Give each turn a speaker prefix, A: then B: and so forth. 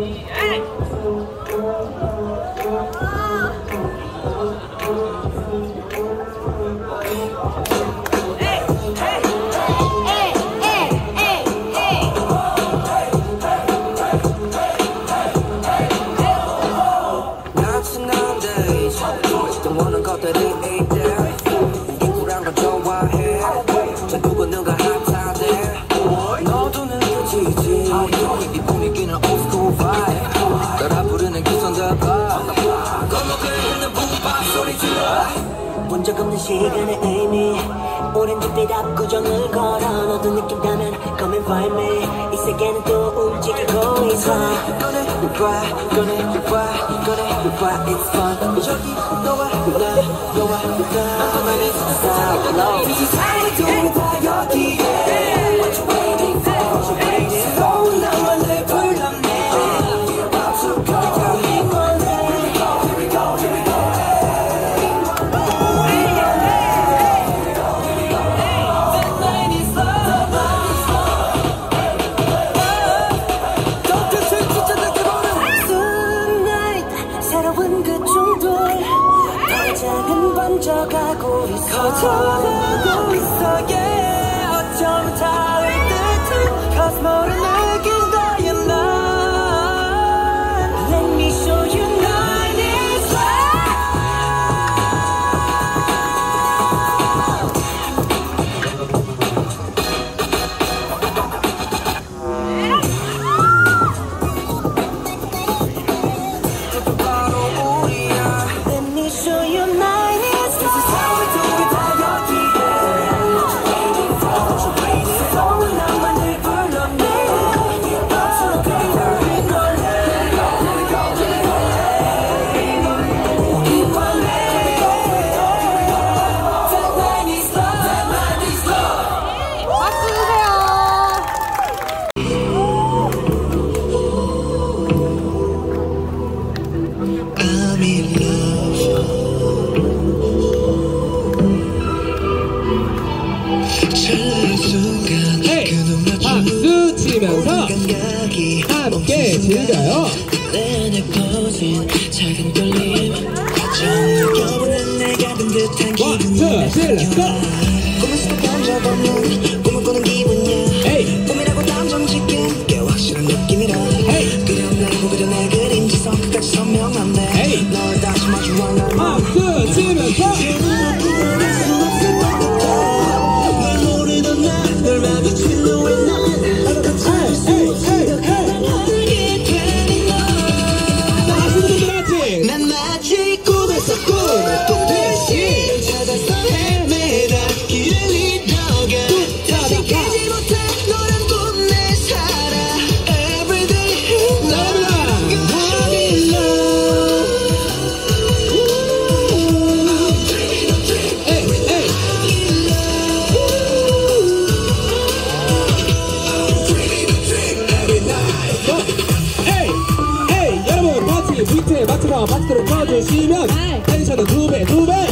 A: Hey! 흔적 없는 시간의 의미. 오랜 빛빛 압구정을 걸어 너도 느낀다면 Come and find me. 이 세계는 또 움직이고 있어. 꺼내봐 꺼내봐 꺼내봐 It's fun. 여기 너와 나 너와 나. I'm gonna make it sound low 커져가고 있어.
B: 커져가고 있어. Yeah 어쩜 다를 듯한 Cause
C: 모르 들으면서 함께 즐겨요. 원, 투, 쓰리, 고!
D: 박수랑
C: 박수를 쳐주시면 네. 텐션은 두배두배!